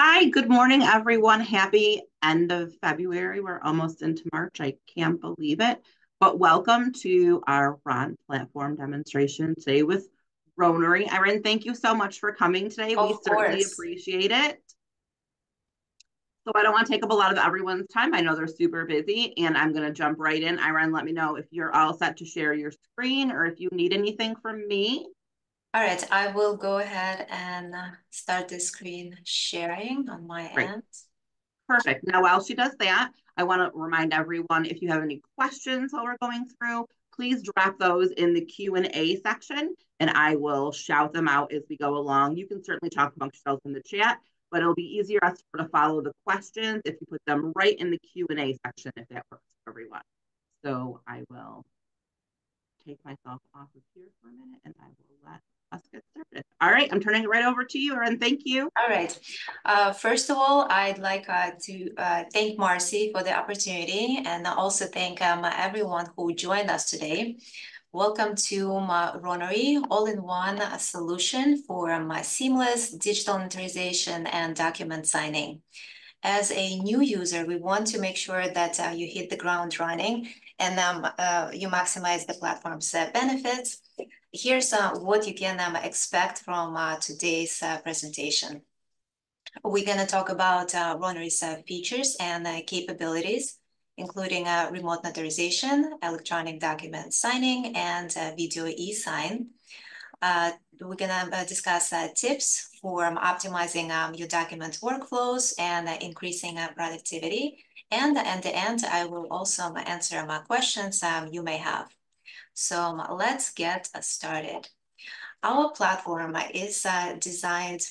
Hi, good morning, everyone. Happy end of February. We're almost into March. I can't believe it. But welcome to our RON platform demonstration today with Ronary. Erin, thank you so much for coming today. Of we certainly appreciate it. So I don't want to take up a lot of everyone's time. I know they're super busy and I'm going to jump right in. Irene, let me know if you're all set to share your screen or if you need anything from me. All right, I will go ahead and uh, start the screen sharing on my Great. end. Perfect. Now, while she does that, I want to remind everyone, if you have any questions while we're going through, please drop those in the Q&A section and I will shout them out as we go along. You can certainly talk amongst yourselves in the chat, but it'll be easier us to follow the questions if you put them right in the Q&A section, if that works for everyone. So I will take myself off of here for a minute and I will let us get started. All right, I'm turning it right over to you, Erin. Thank you. All right. Uh, first of all, I'd like uh, to uh, thank Marcy for the opportunity and also thank um, everyone who joined us today. Welcome to my Ronary all-in-one solution for my seamless digital notarization and document signing. As a new user, we want to make sure that uh, you hit the ground running and um, uh, you maximize the platform's benefits here's uh, what you can um, expect from uh, today's uh, presentation. We're going to talk about uh, uh, features and uh, capabilities, including uh, remote notarization, electronic document signing, and video e-sign. we're going to discuss tips for um, optimizing um, your document workflows and increasing productivity. And at the end, I will also answer my questions um, you may have. So um, let's get started. Our platform is uh, designed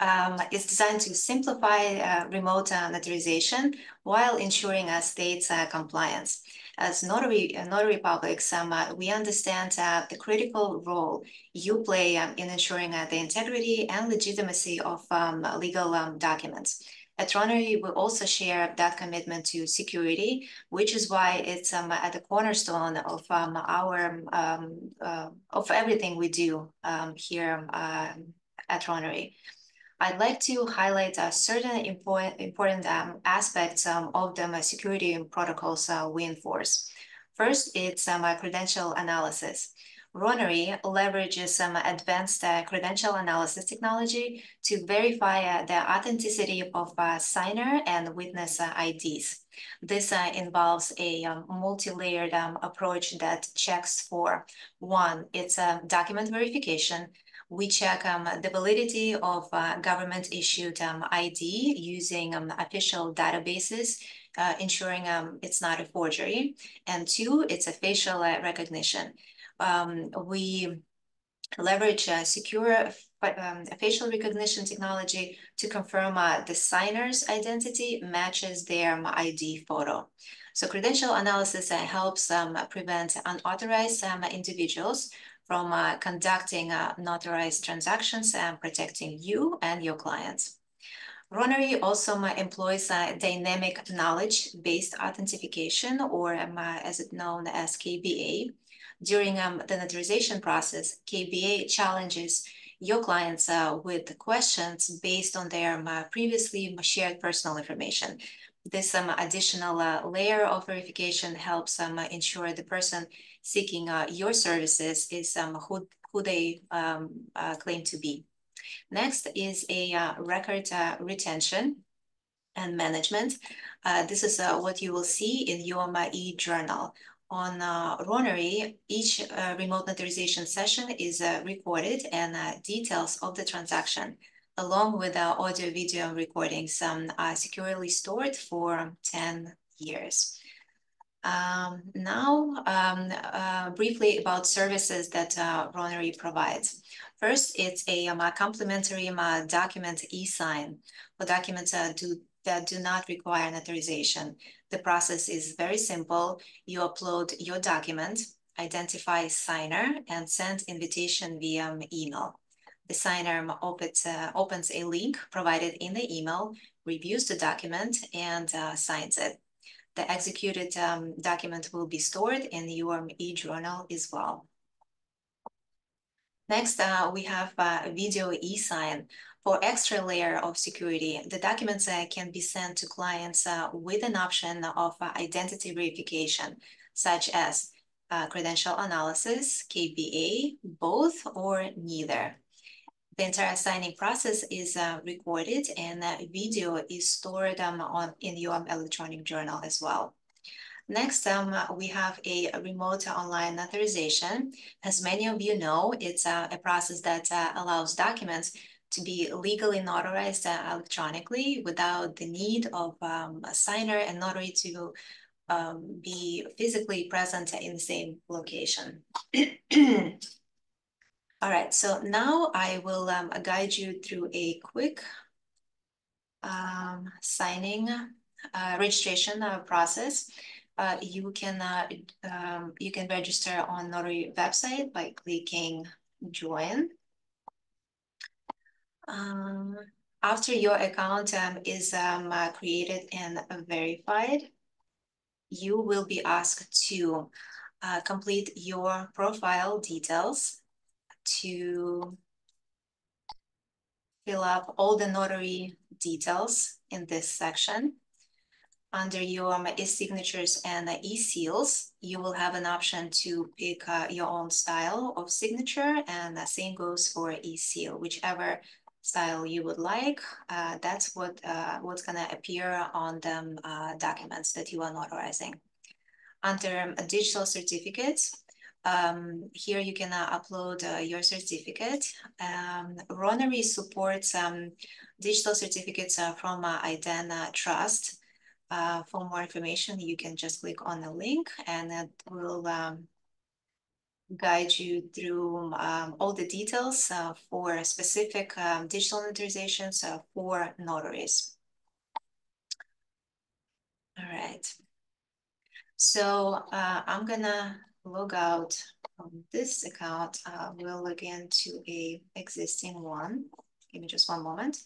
um, is designed to simplify uh, remote uh, notarization while ensuring a state's uh, compliance. As notary, uh, notary publics, um, uh, we understand uh, the critical role you play um, in ensuring the integrity and legitimacy of um, legal um, documents. At Ronary, we also share that commitment to security, which is why it's um, at the cornerstone of um, our um, uh, of everything we do um, here uh, at Ronary. I'd like to highlight uh, certain important, important um, aspects um, of the security protocols uh, we enforce. First, it's um, credential analysis. Ronary leverages some advanced uh, credential analysis technology to verify uh, the authenticity of uh, signer and witness uh, IDs. This uh, involves a um, multi-layered um, approach that checks for, one, it's a document verification, we check um, the validity of uh, government-issued um, ID using um, official databases, uh, ensuring um, it's not a forgery. And two, it's a facial uh, recognition um, we leverage a secure um, facial recognition technology to confirm uh, the signer's identity matches their ID photo. So credential analysis uh, helps um, prevent unauthorized um, individuals from uh, conducting uh, notarized transactions and protecting you and your clients. Ronary also um, employs dynamic knowledge-based authentication, or um, as it known as KBA, during um, the notarization process, KBA challenges your clients uh, with questions based on their um, previously shared personal information. This um, additional uh, layer of verification helps um, ensure the person seeking uh, your services is um, who, who they um, uh, claim to be. Next is a uh, record uh, retention and management. Uh, this is uh, what you will see in your e-journal on uh, Ronary, each uh, remote notarization session is uh, recorded and uh, details of the transaction, along with uh, audio video recordings, um, are securely stored for 10 years. Um, now, um, uh, briefly about services that Ronary provides. First, it's a um, complimentary um, document e-sign for documents uh, do, that do not require notarization. The process is very simple. You upload your document, identify signer, and send invitation via email. The signer opens, uh, opens a link provided in the email, reviews the document, and uh, signs it. The executed um, document will be stored in your e-journal as well. Next, uh, we have uh, video e-sign. For extra layer of security, the documents uh, can be sent to clients uh, with an option of uh, identity verification, such as credential analysis, KBA, both or neither. The entire signing process is uh, recorded and video is stored um, on in your electronic journal as well. Next, um, we have a remote online notarization. As many of you know, it's uh, a process that allows documents to be legally notarized uh, electronically without the need of um, a signer and notary to um, be physically present in the same location. All right, so now I will um, guide you through a quick um, signing uh, registration uh, process. Uh, you can uh, um, you can register on Notary website by clicking join. Um, after your account um, is um, uh, created and verified, you will be asked to uh, complete your profile details to fill up all the notary details in this section. Under your um, e-signatures and e-seals, you will have an option to pick uh, your own style of signature and the same goes for e-seal, whichever style you would like. Uh, that's what uh, what's gonna appear on the uh, documents that you are notarizing. Under digital certificates, um, here you can uh, upload uh, your certificate. Um, Ronary supports um, digital certificates uh, from uh, IDEN Trust. Uh, for more information, you can just click on the link and it will um, guide you through um, all the details uh, for specific um, digital notarizations uh, for notaries. All right. So uh, I'm gonna log out from this account. Uh, we'll log into a existing one. Give me just one moment.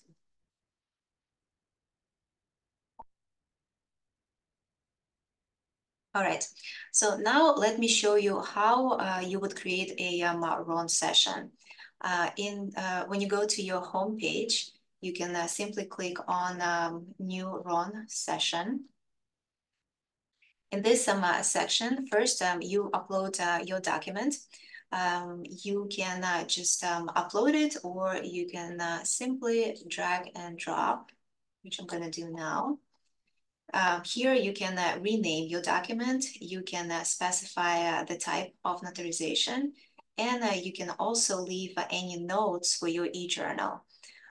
All right, so now let me show you how uh, you would create a um, session. Uh, in uh, When you go to your home page, you can uh, simply click on um, new RON session. In this um, uh, section, first um, you upload uh, your document. Um, you can just um, upload it or you can simply drag and drop, which I'm gonna do now. Uh, here you can uh, rename your document, you can uh, specify uh, the type of notarization, and uh, you can also leave uh, any notes for your e-journal.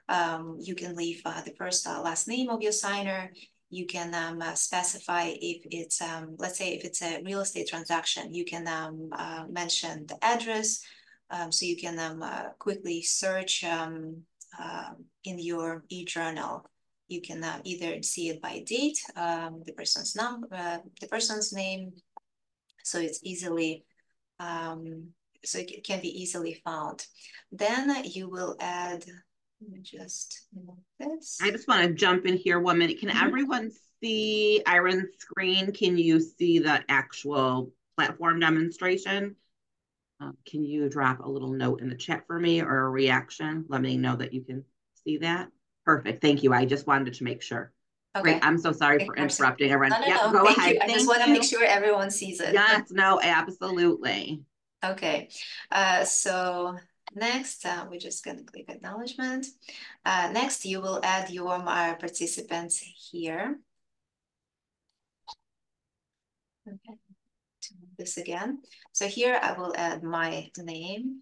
Um, you can leave the first last name of your signer, you can um, specify if it's, um, let's say if it's a real estate transaction, you can um, mention the address, um, so you can quickly search in your e-journal you can uh, either see it by date, um, the person's number, uh, the person's name, so it's easily, um, so it can be easily found. Then you will add, just this. I just want to jump in here one minute. Can mm -hmm. everyone see Iron's screen? Can you see the actual platform demonstration? Uh, can you drop a little note in the chat for me or a reaction? Let me know that you can see that. Perfect. Thank you. I just wanted to make sure. Okay. Great. I'm so sorry okay, for interrupting everyone. No, no, yep, no. Go Thank ahead. You. I just want to make sure everyone sees it. Yes, no, absolutely. Okay. Uh, so next, uh, we're just going to click acknowledgement. Uh, next, you will add your participants here. Okay. This again. So here I will add my name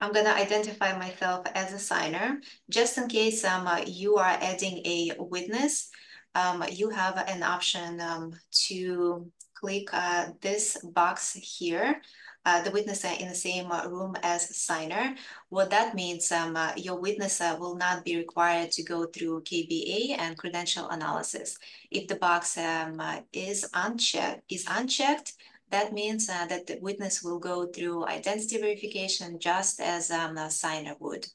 I'm going to identify myself as a signer. Just in case um, uh, you are adding a witness, um, you have an option um, to click uh, this box here, uh, the witness in the same room as signer. What that means, um, uh, your witness uh, will not be required to go through KBA and credential analysis. If the box um, uh, is unchecked, is unchecked, that means uh, that the witness will go through identity verification just as um, a signer would.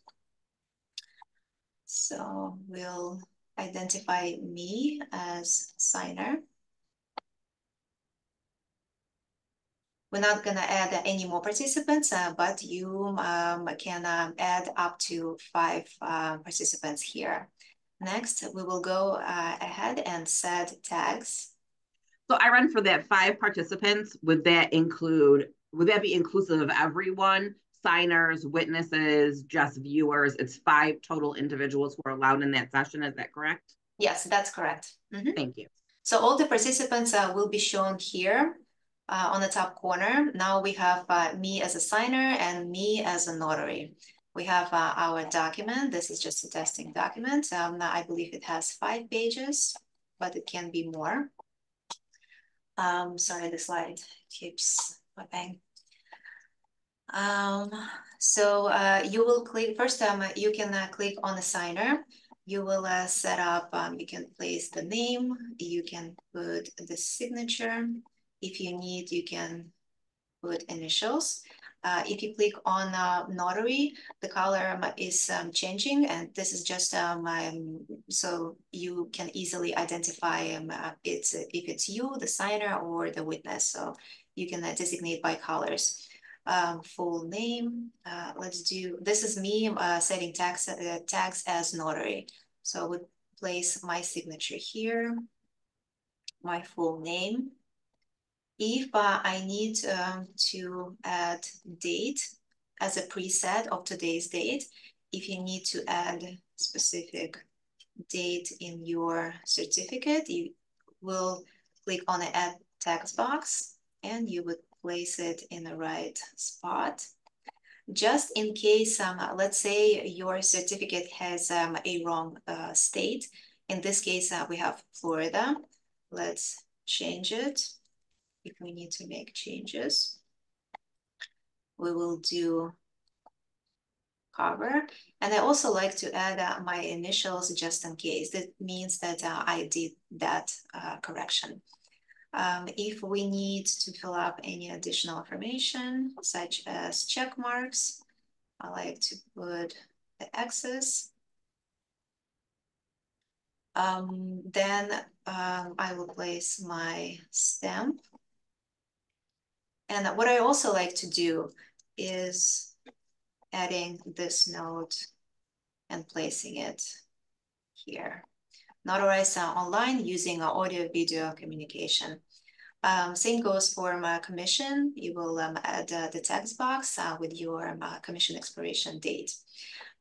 So we'll identify me as signer. We're not gonna add any more participants, uh, but you um, can uh, add up to five uh, participants here. Next, we will go uh, ahead and set tags. So I run for that five participants. Would that include, would that be inclusive of everyone? Signers, witnesses, just viewers? It's five total individuals who are allowed in that session. Is that correct? Yes, that's correct. Mm -hmm. Thank you. So all the participants uh, will be shown here uh, on the top corner. Now we have uh, me as a signer and me as a notary. We have uh, our document. This is just a testing document. Um, I believe it has five pages, but it can be more. Um, sorry, the slide keeps flipping. Um, so uh, you will click, first um, you can uh, click on the signer. You will uh, set up, um, you can place the name, you can put the signature, if you need, you can put initials. Uh, if you click on uh, notary, the color is um, changing and this is just um, um, so you can easily identify um, uh, it's, if it's you, the signer or the witness. So you can uh, designate by colors. Um, full name, uh, let's do, this is me uh, setting tags, tags as notary. So I would place my signature here, my full name, if uh, I need um, to add date as a preset of today's date, if you need to add specific date in your certificate, you will click on the add text box and you would place it in the right spot. Just in case, um, let's say your certificate has um, a wrong uh, state. In this case, uh, we have Florida. Let's change it if we need to make changes. We will do cover. And I also like to add uh, my initials just in case. That means that uh, I did that uh, correction. Um, if we need to fill up any additional information, such as check marks, I like to put the X's. Um, then um, I will place my stamp and what I also like to do is adding this note and placing it here. Notarize online using audio video communication. Um, same goes for my commission. You will um, add uh, the text box uh, with your um, uh, commission expiration date.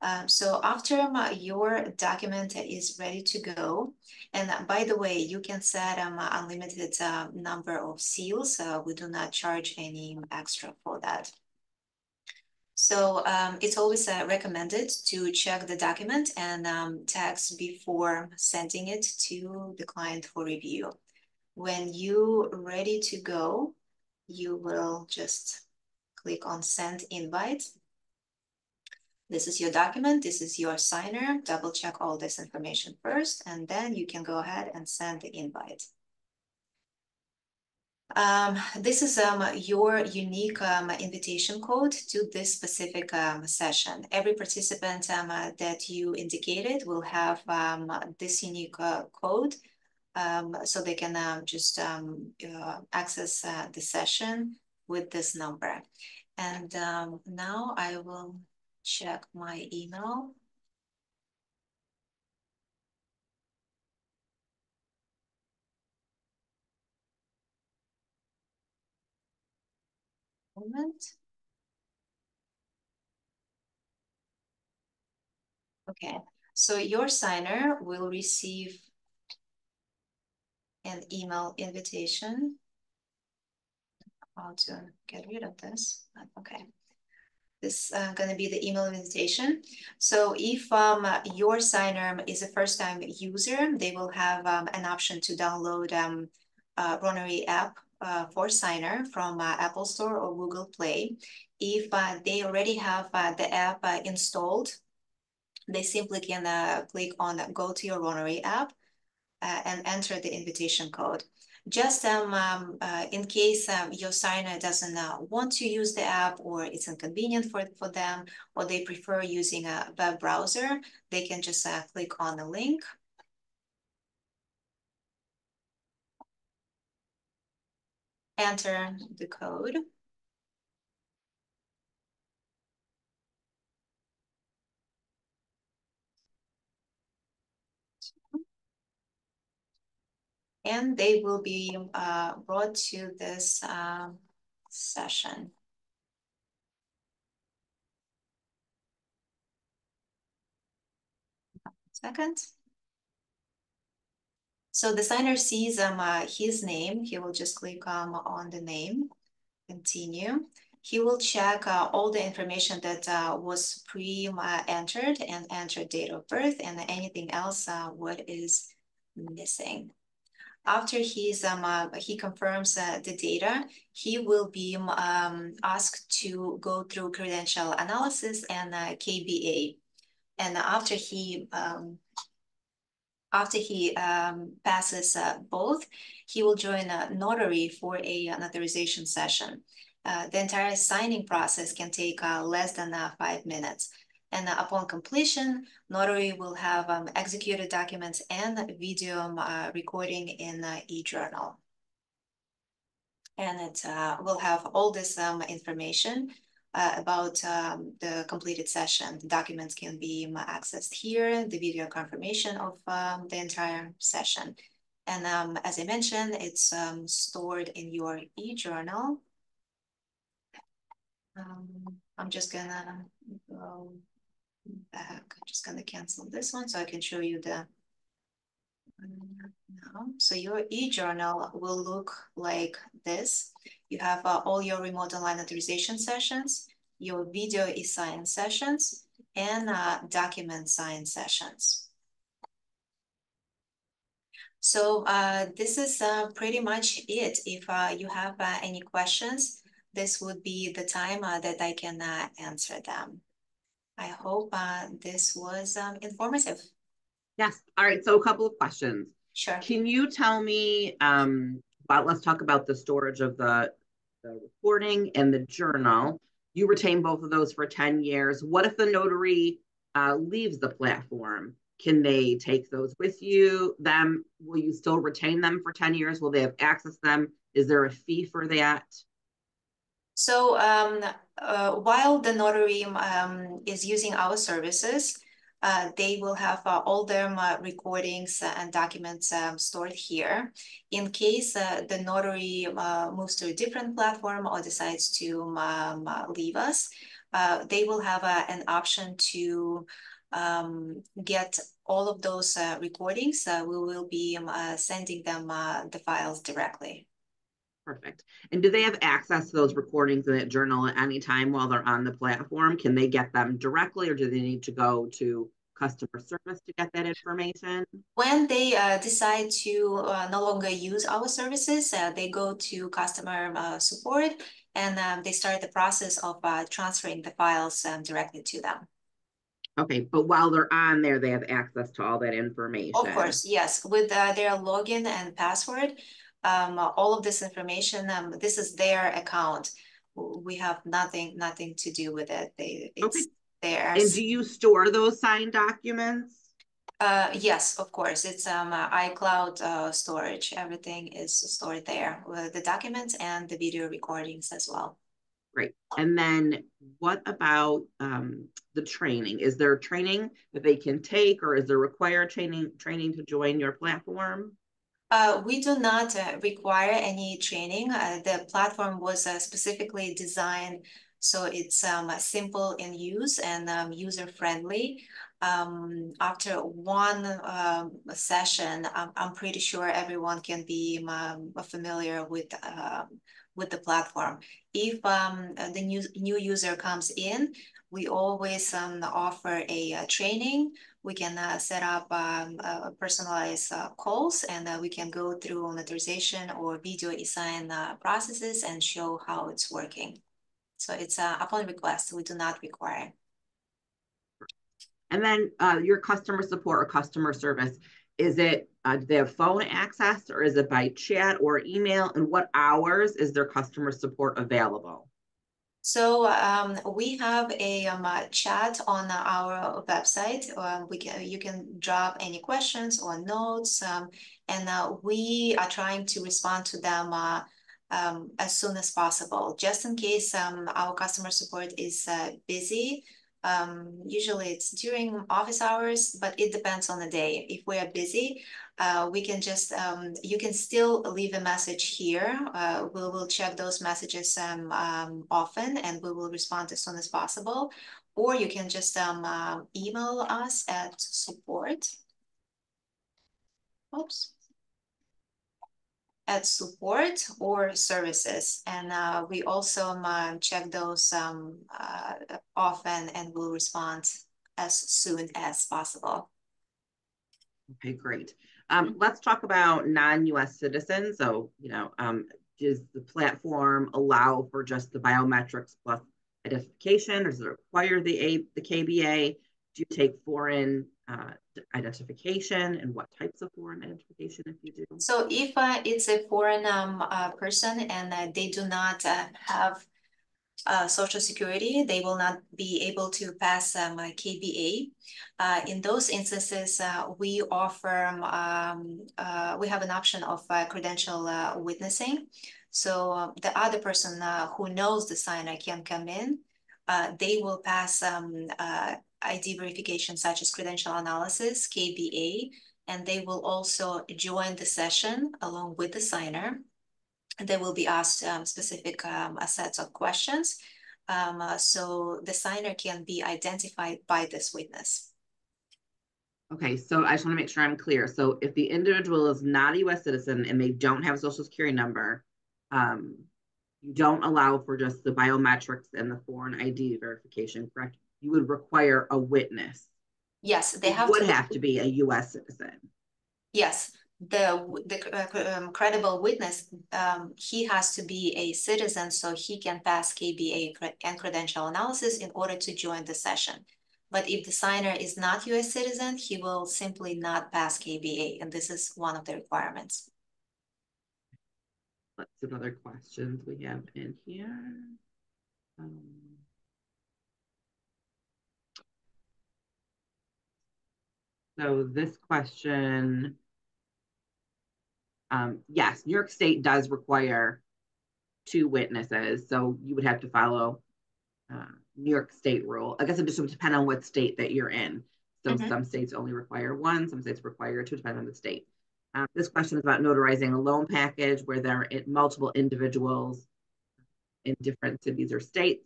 Um, so after your document is ready to go, and by the way, you can set um, unlimited uh, number of seals. Uh, we do not charge any extra for that. So um, it's always uh, recommended to check the document and um, text before sending it to the client for review. When you're ready to go, you will just click on send invite this is your document, this is your signer, double check all this information first, and then you can go ahead and send the invite. Um, this is um, your unique um, invitation code to this specific um, session. Every participant um, uh, that you indicated will have um, this unique uh, code so they can just uh, access uh, the session with this number. And now I will check my email. Moment. Okay, so your signer will receive an email invitation. How to get rid of this? Okay this uh, going to be the email invitation. So if um, your signer is a first-time user, they will have um, an option to download um, uh, Ronary app uh, for signer from uh, Apple Store or Google Play. If uh, they already have uh, the app uh, installed, they simply can click on go to your Ronary app and enter the invitation code just um, um, uh, in case um, your signer doesn't uh, want to use the app or it's inconvenient for, for them or they prefer using a web browser, they can just uh, click on the link. Enter the code. And they will be uh, brought to this um, session. Second. So the signer sees um, uh, his name. He will just click um, on the name, continue. He will check uh, all the information that uh, was pre-entered and enter date of birth and anything else uh, what is missing. After he's, um, uh, he confirms uh, the data, he will be um, asked to go through credential analysis and uh, KBA. And after he um, after he um, passes uh, both, he will join a notary for a notarization session. Uh, the entire signing process can take uh, less than five minutes. And uh, upon completion, notary will have um, executed documents and video um, uh, recording in eJournal. And it will have all this um, information uh, about um, the completed session. The documents can be um, accessed here, the video confirmation of um, the entire session. And as I mentioned, it's stored in your e-journal. I'm just gonna go back. I'm just gonna cancel this one so I can show you the now. So your e-journal will look like this. You have uh, all your remote online notarization sessions, your video e-sign sessions, and uh, document sign sessions. So uh, this is uh, pretty much it. If uh, you have uh, any questions, this would be the time that I can answer them. I hope this was um, informative. Yes. All right. So a couple of questions. Sure. Can you tell me um, about, let's talk about the storage of the the recording and the journal. You retain both of those for 10 years. What if the notary uh, leaves the platform? Can they take those with you? Them? Will you still retain them for 10 years? Will they have access to them? Is there a fee for that? So um, uh, while the notary um, is using our services, uh, they will have uh, all their uh, recordings and documents um, stored here. In case uh, the notary uh, moves to a different platform or decides to um, leave us, they will have an option to um, get all of those recordings. we will be um, sending them the files directly. Perfect. And do they have access to those recordings in that journal at any time while they're on the platform? Can they get them directly or do they need to go to customer service to get that information? When they uh, decide to uh, no longer use our services, uh, they go to customer uh, support and um, they start the process of uh, transferring the files um, directly to them. Okay, but while they're on there, they have access to all that information. Of course, yes. With uh, their login and password, um, all of this information, um, this is their account. We have nothing, nothing to do with it. They, it's okay. theirs. And do you store those signed documents? Uh, yes, of course. It's um iCloud uh, storage. Everything is stored there, with the documents and the video recordings as well. Great. And then what about um, the training? Is there training that they can take or is there required training training to join your platform? Uh, we do not uh, require any training. Uh, the platform was uh, specifically designed so it's um, simple in use and um, user friendly. Um, after one um, session, I'm, I'm pretty sure everyone can be um, familiar with uh, with the platform. If um, the new new user comes in, we always um, offer a, a, training. We can uh, set up um, uh, personalized uh, calls and uh, we can go through notarization or video e-sign uh, processes and show how it's working. So it's uh, upon request, we do not require. And then uh, your customer support or customer service, is it, uh, do they have phone access or is it by chat or email? And what hours is their customer support available? So um, we have a um, chat on our website. Um, we can you can drop any questions or notes, um, and uh, we are trying to respond to them uh, um, as soon as possible, just in case um, our customer support is uh, busy. Um, usually it's during office hours, but it depends on the day. If we are busy, uh, we can just, um, you can still leave a message here. Uh, we will check those messages um, um, often and we will respond as soon as possible. Or you can just um, uh, email us at support. Oops at support or services. And uh, we also um, check those um, uh, often and will respond as soon as possible. Okay, great. Um, let's talk about non-US citizens. So, you know, um, does the platform allow for just the biometrics plus identification or does it require the, A, the KBA? Do you take foreign uh, identification and what types of foreign identification if you do? So if uh, it's a foreign um, uh, person and uh, they do not uh, have uh, social security, they will not be able to pass um, KBA. In those instances, we offer, um, we have an option of credential witnessing. So the other person who knows the signer can come in. they will pass um, ID verification such as credential analysis, KBA, and they will also join the session along with the signer. They will be asked um, specific um, sets of questions. Um, uh, so the signer can be identified by this witness. Okay, so I just want to make sure I'm clear. So if the individual is not a U.S. citizen and they don't have a social security number, um, you don't allow for just the biometrics and the foreign ID verification, correct? You would require a witness. Yes, they have would to, have to be a U.S. citizen. Yes, the the um, credible witness um, he has to be a citizen so he can pass KBA and credential analysis in order to join the session. But if the signer is not U.S. citizen, he will simply not pass KBA, and this is one of the requirements. Let's see what other questions we have in here. Um, So this question, um, yes, New York State does require two witnesses. So you would have to follow uh, New York State rule. I guess it just would depend on what state that you're in. So mm-hmm. some states only require one, some states require two, depending on the state. Um, this question is about notarizing a loan package where there are multiple individuals in different cities or states.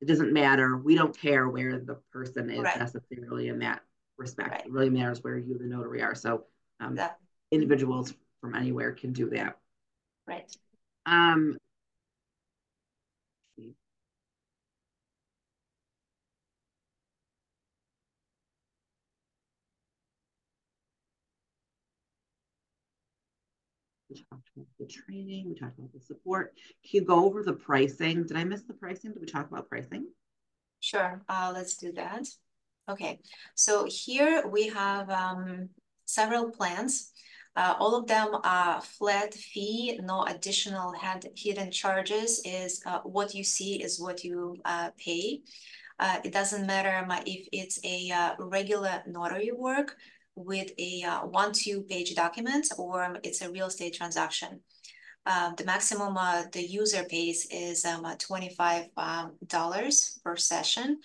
It doesn't matter. We don't care where the person is right. necessarily in that respect. Right. It really matters where you, the notary, are. So um, yeah. individuals from anywhere can do that. Right. Um, We talked about the training, we talked about the support. Can you go over the pricing? Did I miss the pricing? Did we talk about pricing? Sure, uh, let's do that. Okay, so here we have um, several plans. Uh, all of them are flat fee, no additional hidden charges is uh, what you see is what you uh, pay. Uh, it doesn't matter if it's a uh, regular notary work with a uh, one, two page document or it's a real estate transaction. the maximum the user pays is um, $25 um, per session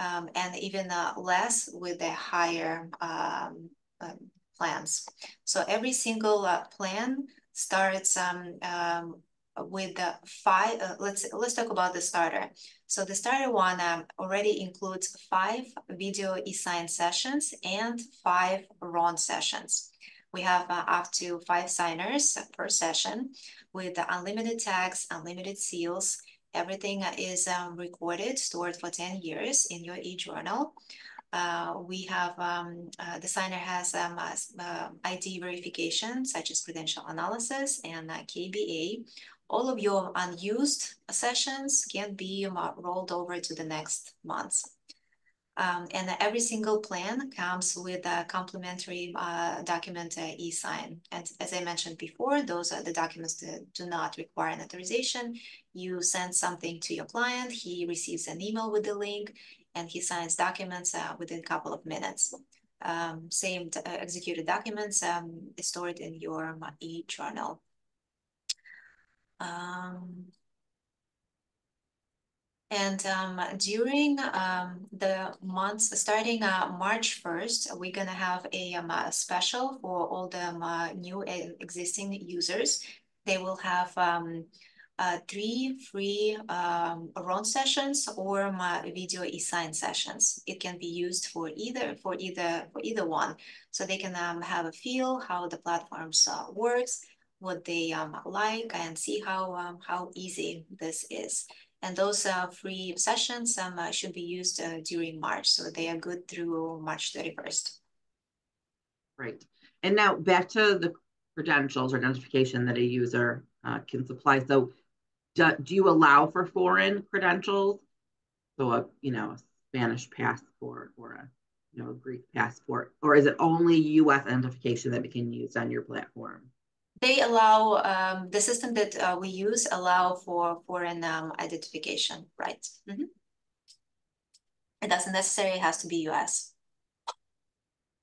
um, and even uh, less with the higher um, um, plans. So every single uh, plan starts um, um, with the five, uh, let's, let's talk about the starter. So the starter one already includes five video e-sign sessions and five RON sessions. We have uh, up to five signers per session with unlimited tags, unlimited seals, Everything is um, recorded, stored for 10 years in your e-journal. Uh, we have, um, uh, the signer has um, uh, ID verification, such as credential analysis and uh, KBA. All of your unused sessions can be um, rolled over to the next month. Um, and every single plan comes with a complimentary uh, document uh, e-sign. And as I mentioned before, those are the documents that do not require an authorization. You send something to your client, he receives an email with the link, and he signs documents uh, within a couple of minutes. Um, same uh, executed documents um, stored in your e-journal. Um, and um, during um, the months starting uh, March 1st, we're going to have a, um, special for all the um, uh, new and existing users. They will have um, uh, three free um, Ron sessions or my video e-sign sessions. It can be used for either for either for either one, so they can um, have a feel how the platforms uh, works, what they um, like, and see how um, how easy this is. And those uh, free sessions um, should be used uh, during March, so they are good through March 31st. Great. And now back to the credentials or identification that a user can supply. So do, do you allow for foreign credentials? So a, you know, a Spanish passport or a, you know, Greek passport, or is it only US identification that we can use on your platform? They allow, um, the system that uh, we use allow for foreign um, identification, right? Mm -hmm. It doesn't necessarily has to be US.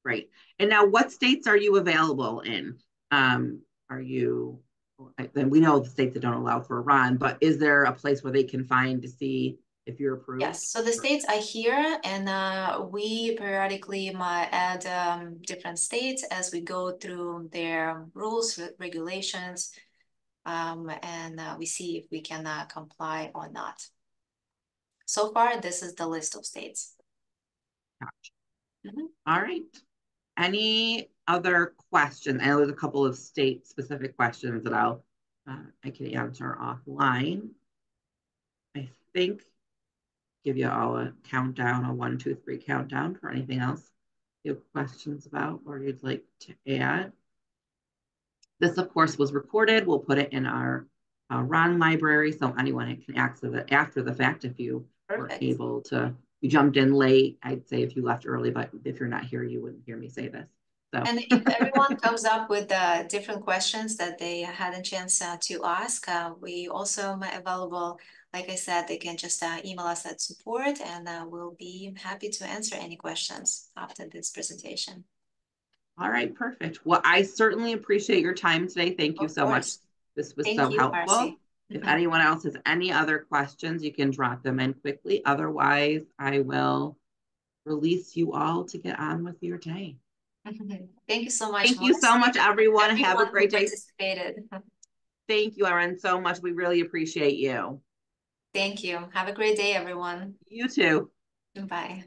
Great. And now what states are you available in? Um, are you then we know the states that don't allow for RON, but is there a place where they can find to see if you're approved? Yes, so the states are here and uh, we periodically might add um, different states as we go through their rules, regulations, um, and uh, we see if we can uh, comply or not. So far, this is the list of states. Gotcha. Mm -hmm. All right. Any other questions? I know there's a couple of state specific questions that I'll uh, I can answer offline. I think give you all a countdown, a one, two, three countdown for anything else you have questions about or you'd like to add. This, of course, was recorded. We'll put it in our uh, Ron library so anyone can access it after the fact if you Perfect. were able to. You jumped in late. I'd say if you left early, but if you're not here, you wouldn't hear me say this. So. And if everyone comes up with uh, different questions that they had a chance uh, to ask, uh, we also are available, like I said, they can just uh, email us at support and uh, we'll be happy to answer any questions after this presentation. All right, perfect. Well, I certainly appreciate your time today. Thank you of so course. much. This was Thank so you, helpful. Marcy. If anyone else has any other questions, you can drop them in quickly. Otherwise, I will release you all to get on with your day. Mm-hmm. Thank you so much. Thank you so much, everyone. everyone Have a great day. Thank you, Erin, so much. We really appreciate you. Thank you. Have a great day, everyone. You too. Bye.